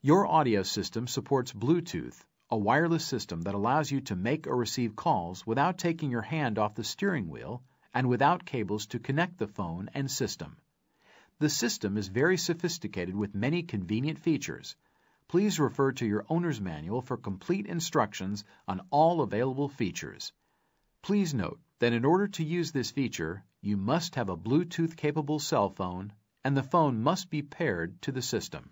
Your audio system supports Bluetooth, a wireless system that allows you to make or receive calls without taking your hand off the steering wheel and without cables to connect the phone and system. The system is very sophisticated with many convenient features. Please refer to your owner's manual for complete instructions on all available features. Please note that in order to use this feature, you must have a Bluetooth capable cell phone and the phone must be paired to the system.